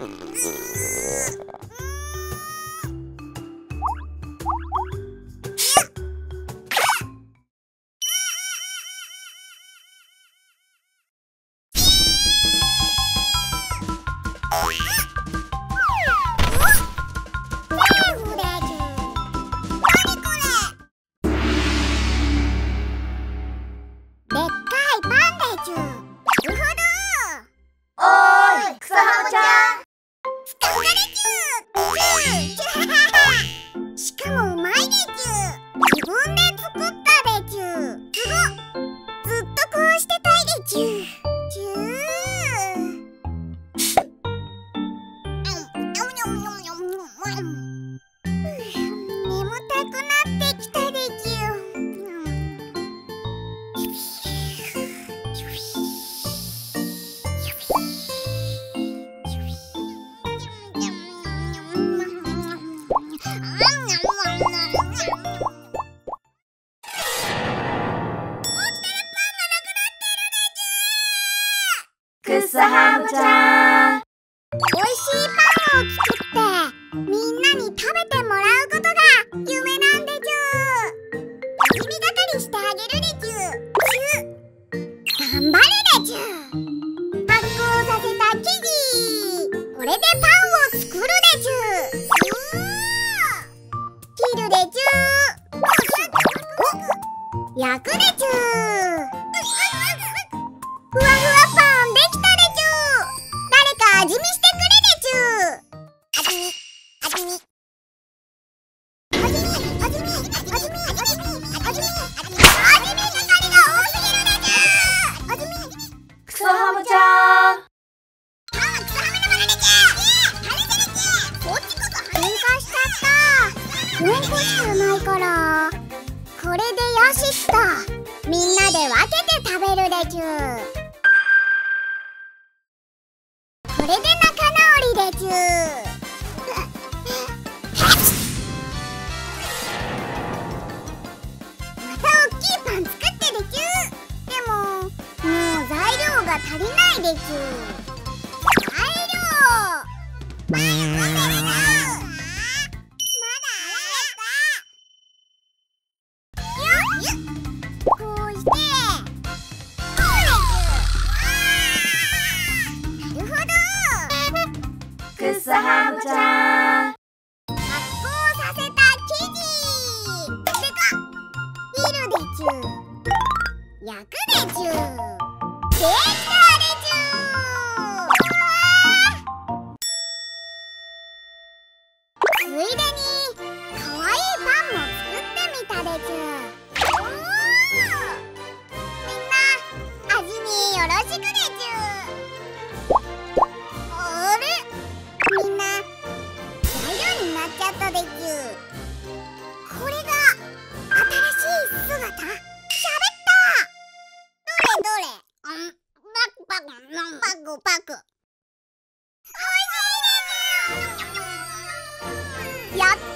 でっかいパンでちゅすハムちゃん。美味しいパンを作ってみんなに食べてもらうことが夢なんでちゅ味見係してあげるでちゅちゅ頑張るでちゅ発酵させた生地これでパンを作るでちゅ切るでちゅ焼くでちゅうんこしかないから。これでよしっと。みんなで分けて食べるでちゅこれで仲直りでちゅまたおっきいパン作ってでちゅでももう材料が足りないでちゅ材料。まだ洗え100。パクパク。おいしいですやった